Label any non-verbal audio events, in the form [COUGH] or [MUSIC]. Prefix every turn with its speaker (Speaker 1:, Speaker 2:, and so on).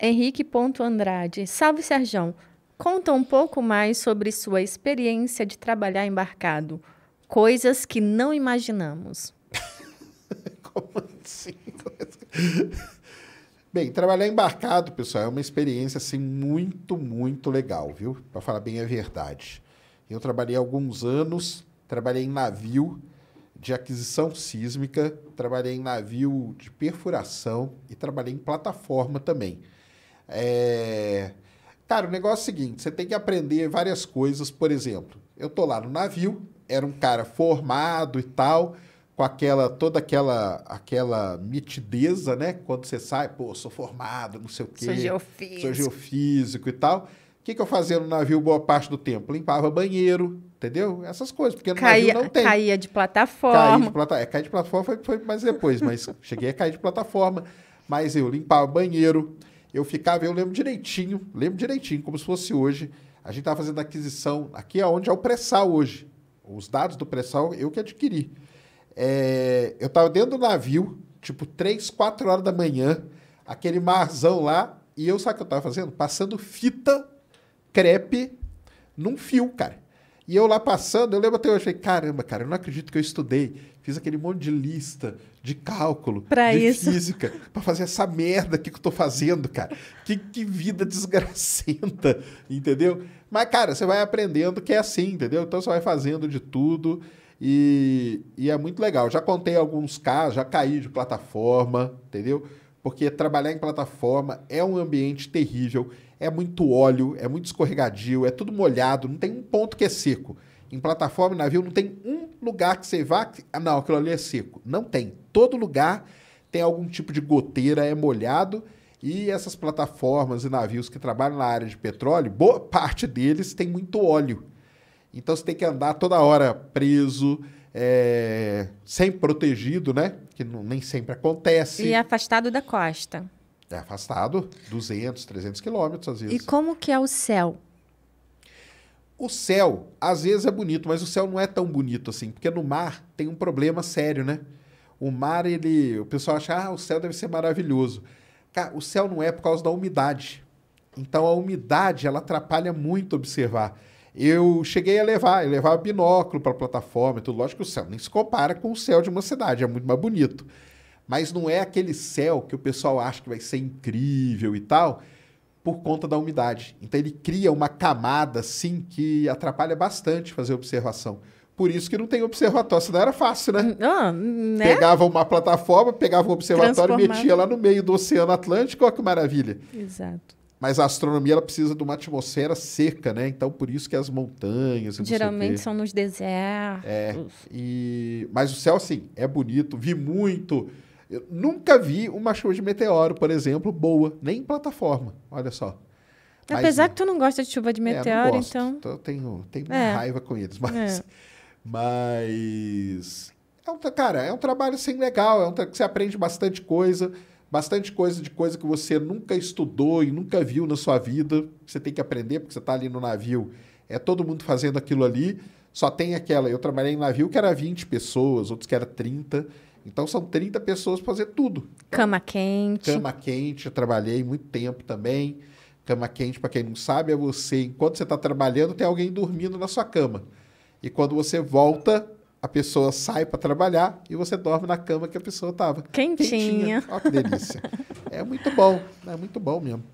Speaker 1: Henrique.andrade. Salve, Serjão. Conta um pouco mais sobre sua experiência de trabalhar embarcado. Coisas que não imaginamos. [LAUGHS]
Speaker 2: Como assim? [LAUGHS] Bem, trabalhar embarcado, pessoal, é uma experiência assim muito, muito legal, viu? Para falar bem a verdade. Eu trabalhei alguns anos, trabalhei em navio de aquisição sísmica, trabalhei em navio de perfuração e trabalhei em plataforma também. É... Cara, o negócio é o seguinte: você tem que aprender várias coisas. Por exemplo, eu tô lá no navio, era um cara formado e tal, com aquela toda aquela aquela nitideza, né? Quando você sai, pô, sou formado, não sei o quê.
Speaker 1: Sou geofísico.
Speaker 2: Sou geofísico e tal. O que, que eu fazia no navio boa parte do tempo? Limpava banheiro, entendeu? Essas coisas, porque no
Speaker 1: caía,
Speaker 2: navio não tem.
Speaker 1: Caía de plataforma.
Speaker 2: Cair de, plata... é, cair de plataforma foi, foi mais depois, mas [LAUGHS] cheguei a cair de plataforma. Mas eu limpava banheiro, eu ficava, eu lembro direitinho, lembro direitinho, como se fosse hoje. A gente estava fazendo aquisição, aqui é onde é o pré-sal hoje. Os dados do pré-sal eu que adquiri. É, eu estava dentro do navio, tipo 3, 4 horas da manhã, aquele marzão lá, e eu sabe o que eu estava fazendo? Passando fita crepe num fio, cara. E eu lá passando, eu lembro até hoje, falei, caramba, cara, eu não acredito que eu estudei. Fiz aquele monte de lista, de cálculo,
Speaker 1: pra
Speaker 2: de
Speaker 1: isso.
Speaker 2: física, para fazer essa merda que eu tô fazendo, cara. Que, que vida [LAUGHS] desgracenta, entendeu? Mas, cara, você vai aprendendo que é assim, entendeu? Então você vai fazendo de tudo e, e é muito legal. Já contei alguns casos, já caí de plataforma, entendeu? Porque trabalhar em plataforma é um ambiente terrível é muito óleo, é muito escorregadio, é tudo molhado, não tem um ponto que é seco. Em plataforma e navio não tem um lugar que você vá. Que, ah, não, aquilo ali é seco. Não tem. Todo lugar tem algum tipo de goteira, é molhado. E essas plataformas e navios que trabalham na área de petróleo, boa parte deles tem muito óleo. Então você tem que andar toda hora preso, é, sem protegido, né? Que não, nem sempre acontece.
Speaker 1: E afastado da costa.
Speaker 2: É afastado, 200, 300 quilômetros às vezes.
Speaker 1: E como que é o céu?
Speaker 2: O céu, às vezes é bonito, mas o céu não é tão bonito assim, porque no mar tem um problema sério, né? O mar, ele, o pessoal acha, ah, o céu deve ser maravilhoso. Cara, o céu não é por causa da umidade. Então a umidade, ela atrapalha muito observar. Eu cheguei a levar, eu levava binóculo para a plataforma e tudo. Lógico que o céu nem se compara com o céu de uma cidade, é muito mais bonito. Mas não é aquele céu que o pessoal acha que vai ser incrível e tal, por conta da umidade. Então ele cria uma camada, assim, que atrapalha bastante fazer observação. Por isso que não tem observatório, senão era fácil, né?
Speaker 1: Ah, né?
Speaker 2: Pegava uma plataforma, pegava um observatório e metia lá no meio do Oceano Atlântico, olha que maravilha.
Speaker 1: Exato.
Speaker 2: Mas a astronomia ela precisa de uma atmosfera seca, né? Então por isso que as montanhas.
Speaker 1: Geralmente são nos desertos.
Speaker 2: É. E... Mas o céu, assim, é bonito. Vi muito eu nunca vi uma chuva de meteoro, por exemplo, boa, nem em plataforma. Olha só.
Speaker 1: Mas, Apesar que tu não gosta de chuva de meteoro, é, então.
Speaker 2: então. Eu tenho, tenho é. raiva com eles, [LAUGHS] mas. É. Mas. É um, cara, é um trabalho assim legal, é um que você aprende bastante coisa, bastante coisa de coisa que você nunca estudou e nunca viu na sua vida. Você tem que aprender, porque você está ali no navio, é todo mundo fazendo aquilo ali. Só tem aquela. Eu trabalhei em navio que era 20 pessoas, outros que era 30. Então são 30 pessoas para fazer tudo.
Speaker 1: Cama quente.
Speaker 2: Cama quente, eu trabalhei muito tempo também. Cama quente, para quem não sabe, é você, enquanto você está trabalhando, tem alguém dormindo na sua cama. E quando você volta, a pessoa sai para trabalhar e você dorme na cama que a pessoa estava.
Speaker 1: Quentinha.
Speaker 2: Quentinha. Olha que delícia. [LAUGHS] é muito bom, é muito bom mesmo.